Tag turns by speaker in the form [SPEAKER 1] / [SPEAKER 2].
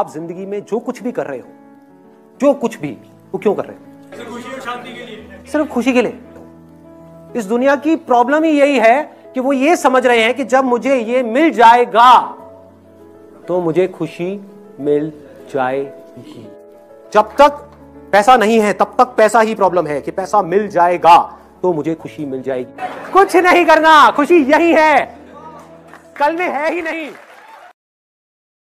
[SPEAKER 1] आप ज़िंदगी में जो कुछ भी कर रहे हो जो कुछ भी वो क्यों कर रहे हो?
[SPEAKER 2] खुशी और शांति के लिए।
[SPEAKER 1] सिर्फ़ खुशी के लिए। इस दुनिया की प्रॉब्लम ही यही है कि वो ये समझ रहे हैं कि जब मुझे ये मिल जाएगा तो मुझे खुशी मिल जाएगी। जब तक पैसा नहीं है तब तक पैसा ही प्रॉब्लम है कि पैसा मिल जाएगा तो मुझे खुशी मिल जाएगी। कुछ नहीं करना खुशी यही है। कल में है ही नहीं।